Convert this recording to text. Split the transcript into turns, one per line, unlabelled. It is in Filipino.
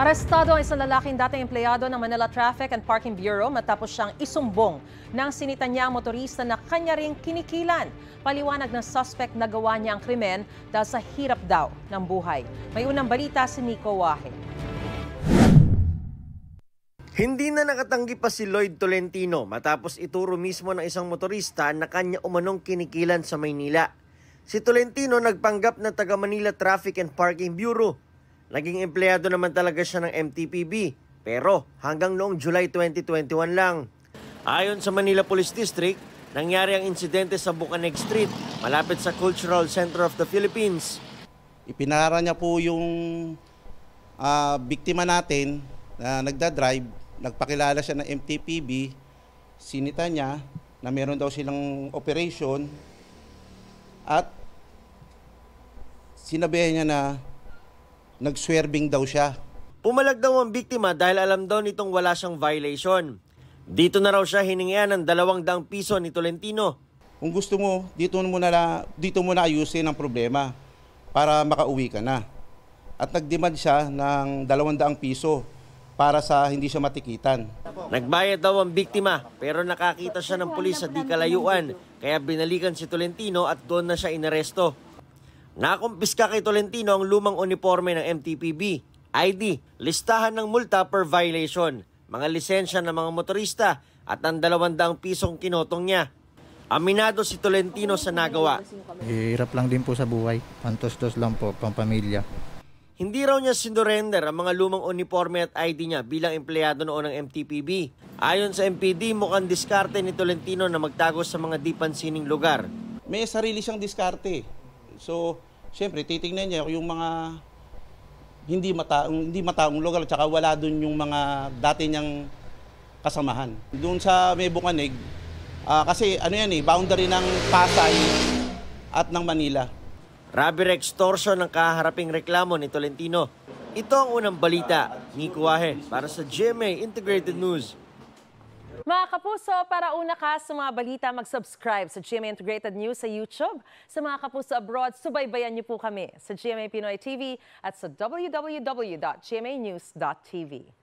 Arestado ang isang lalaking dating empleyado ng Manila Traffic and Parking Bureau matapos siyang isumbong ng sinita niya ang motorista na kanya ring kinikilan. Paliwanag ng suspect na gawa niya ang krimen dahil sa hirap daw ng buhay. May unang balita si Nico Wahe.
Hindi na nakatanggi pa si Lloyd Tolentino matapos ituro mismo ng isang motorista na kanya umanong kinikilan sa Maynila. Si Tolentino nagpanggap na taga Manila Traffic and Parking Bureau. Naging empleyado naman talaga siya ng MTPB pero hanggang noong July 2021 lang. Ayon sa Manila Police District, nangyari ang insidente sa Bucaneg Street malapit sa Cultural Center of the Philippines.
Ipinara niya po yung ah, biktima natin na nagda-drive, nagpakilala siya ng MTPB, sinita niya na meron daw silang operation at sinabihan niya na nagswerving daw siya.
Pumalag daw ang biktima dahil alam daw nitong wala siyang violation. Dito na raw siya hiningian ng dalawang daang piso ni Tolentino.
Kung gusto mo, dito mo na dito mo na ayusin ang problema para makauwi ka na. At nagdemand siya ng 200 piso para sa hindi siya matikitan.
Nagbayad daw ang biktima pero nakakita siya ng pulis sa di kalayuan kaya binalikan si Tolentino at doon na siya inaresto. Nakumpiska kay Tolentino ang lumang uniforme ng MTPB, ID, listahan ng multa per violation, mga lisensya ng mga motorista at ang 200 pisong kinotong niya. Aminado si Tolentino sa nagawa.
Hirap lang din po sa buhay. Pantos-tos lang po, pampamilya.
Hindi raw niya sinurrender ang mga lumang uniforme at ID niya bilang empleyado noon ng MTPB. Ayon sa MPD, mukhang diskarte ni Tolentino na magtago sa mga di pansining lugar.
May sarili siyang diskarte. So, siyempre, titingnan niya yung mga hindi mataong, hindi mataong lugar tsaka wala doon yung mga dati niyang kasamahan. Doon sa may Bukanig, ah, kasi ano yan eh, boundary ng Pasay at ng Manila.
Robbery extortion ang kaharaping reklamo ni Tolentino. Ito ang unang balita. Nico Wahe para sa GMA Integrated News.
Mga kapuso, para una ka sa mga balita, mag-subscribe sa GMA Integrated News sa YouTube. Sa mga kapuso abroad, subaybayan niyo po kami sa GMA Pinoy TV at sa www.gmanews.tv.